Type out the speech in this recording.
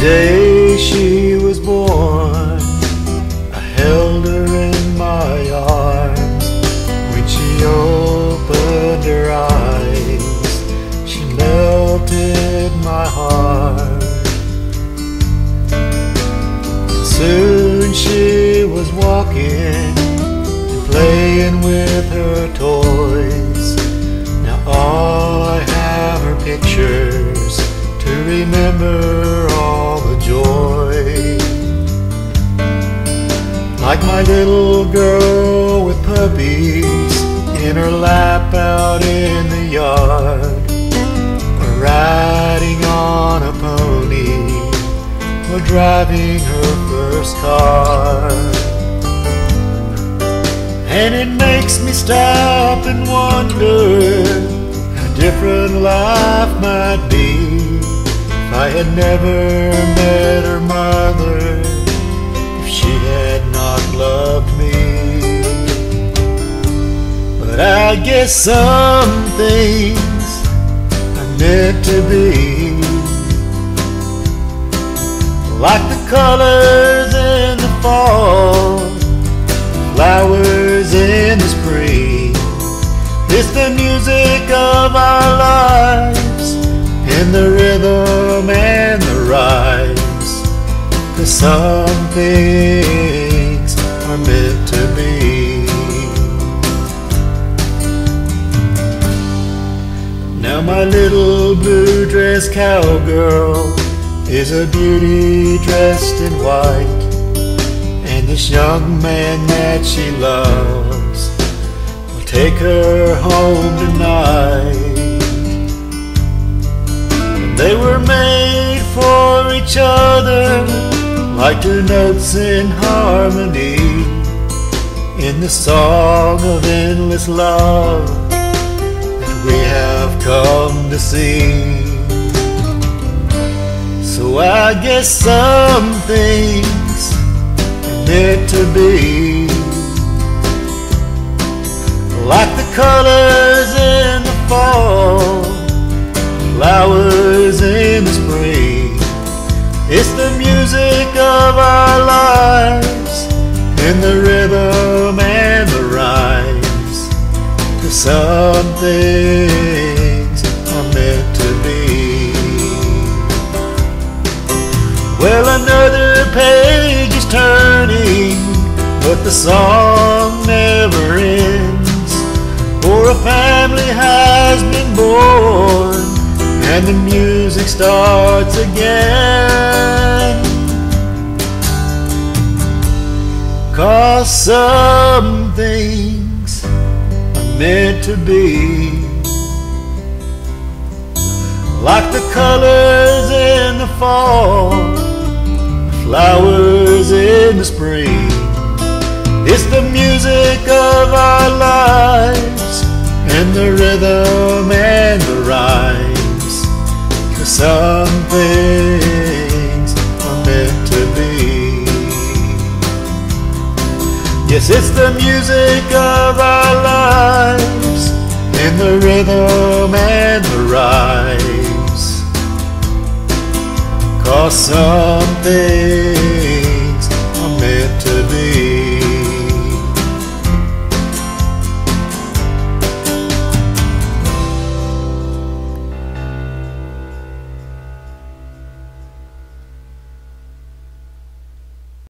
day she was born, I held her in my arms. When she opened her eyes, she melted my heart. Soon she was walking and playing with her toys. Now all I have are pictures to remember Like my little girl with puppies in her lap out in the yard, or riding on a pony, or driving her first car. And it makes me stop and wonder how different life might be if I had never met guess some things are meant to be. Like the colors in the fall, flowers in the spring. It's the music of our lives, in the rhythm and the rhymes. Cause some things are meant to be. Now my little blue dress cowgirl is a beauty dressed in white. And this young man that she loves Will take her home tonight. And They were made for each other Like two notes in harmony In the song of endless love come to see. So I guess some things are meant to be. Like the colors in the fall Flowers in the spring. It's the music of our lives In the rhythm and the rhymes. Cause some well, another page is turning, but the song never ends. For a family has been born, and the music starts again. Cause some things are meant to be. Like the colors in the fall the spring. It's the music of our lives, and the rhythm and the rhymes. Cause some things are meant to be. Yes, it's the music of our lives, and the rhythm and the rhymes. Cause some things